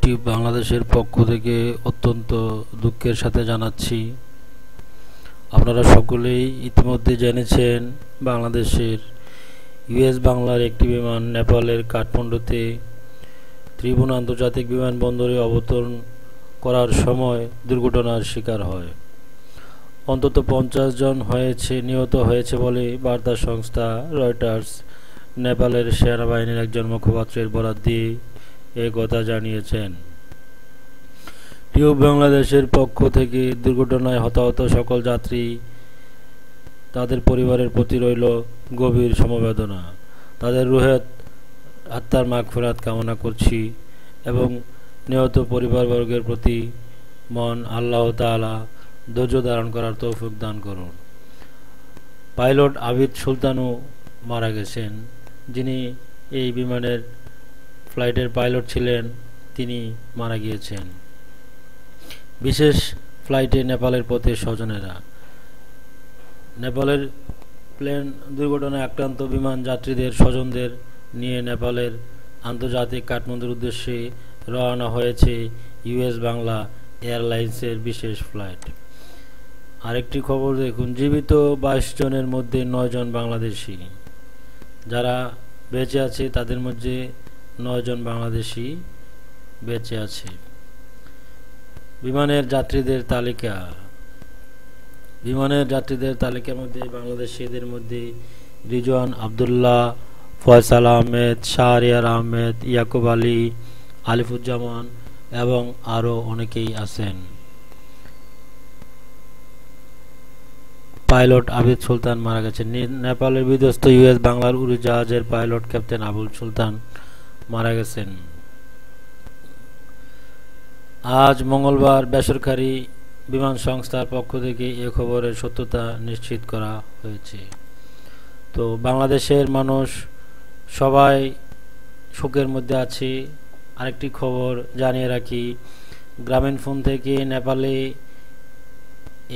Tube বাংলাদেশের পক্ষ থেকে অত্যন্ত দুঃখের সাথে জানাচ্ছি। আপনারা সকলেই ইতিমধ্যে জেনেছেন বাংলাদেশের ইউএস বাংলার একটি বিমান নেপালের কাঠমান্ডুতে ত্রিভুবন আন্তর্জাতিক বিমানবন্দরে অবতরণ করার সময় দুর্ঘটনার শিকার হয়। অন্তত পঞ্চাশ জন হয়েছে, নিহত হয়েছে বলে বার্তা সংস্থা রয়টার্স নেপালের সেনাবাহিনীর একজন মুখপাত্রের বরাত দিয়ে এ কথা জানিয়েছেন। টিউব বাংলাদেশের পক্ষ থেকে দুর্ঘটনায় হতাহত সকল যাত্রী, তাদের পরিবারের প্রতি রইল গভীর সমবেদনা। তাদের রুহেত, আত্মার মাগ ফেরাত কামনা করছি এবং নিহত পরিবারবর্গের প্রতি মন আল্লাহ তালা ধৈর্য ধারণ করার তৌফিক দান করুন। পাইলট আবিদ সুলতানও মারা গেছেন, যিনি এই বিমানের ফ্লাইটের পাইলট ছিলেন, তিনি মারা গিয়েছেন। বিশেষ ফ্লাইটে নেপালের পথে স্বজনেরা। নেপালের প্লেন দুর্ঘটনায় আক্রান্ত বিমান যাত্রীদের স্বজনদের নিয়ে নেপালের আন্তর্জাতিক কাঠমান্ডুর উদ্দেশ্যে রওনা হয়েছে ইউএস বাংলা এয়ারলাইন্সের বিশেষ ফ্লাইট। আরেকটি খবর দেখুন, জীবিত বাইশ জনের মধ্যে নয় জন বাংলাদেশি। যারা বেঁচে আছে, তাদের মধ্যে নয়জন বাংলাদেশি বেঁচে আছে। বিমানের যাত্রীদের তালিকা। বিমানের যাত্রীদের তালিকার মধ্যে বাংলাদেশিদের মধ্যে রিজওয়ান আবদুল্লাহ, ফয়সাল আহমেদ, শাহরিয়ার আহমেদ, ইয়াকুব আলী, আলিফুজ্জামান এবং আরও অনেকেই আছেন। পাইলট আবিদ সুলতান মারা গেছেন। নেপালের বিধ্বস্ত ইউএস বাংলার উড়োজাহাজের পাইলট ক্যাপ্টেন আবুল সুলতান মারা গেছেন। আজ মঙ্গলবার বেসরকারি বিমান সংস্থার পক্ষ থেকে এ খবরের সত্যতা নিশ্চিত করা হয়েছে। তো বাংলাদেশের মানুষ সবাই শোকের মধ্যে আছে। আরেকটি খবর জানিয়ে রাখি, গ্রামীণ ফোন থেকে নেপালে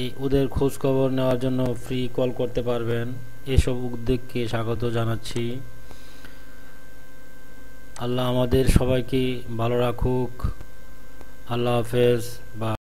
এই ওদের খোঁজ খবর নেওয়ার জন্য ফ্রি কল করতে পারবেন। এসব উদ্যোগকে স্বাগত জানাচ্ছি। আল্লাহ আমাদের সবাইকে ভালো রাখুক। আল্লাহ হাফেজ বা